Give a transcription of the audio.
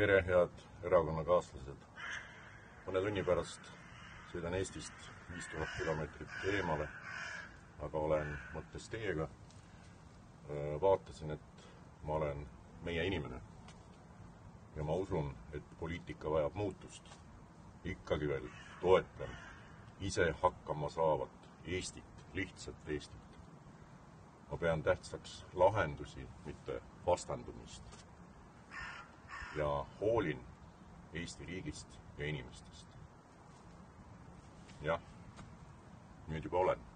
tere, head erakonnakaaslased! mõne tunni pärast sõidan Eestist viis tuhat kilomeetrit eemale, aga olen mõttes teiega. vaatasin, et ma olen meie inimene. ja ma usun, et poliitika vajab muutust. ikkagi veel toetan ise hakkama saavat Eestit, lihtsat Eestit. ma pean tähtsaks lahendusi, mitte vastandumist. Ja hoolin Eesti riigist ja inimestest. jah, nüüd juba olen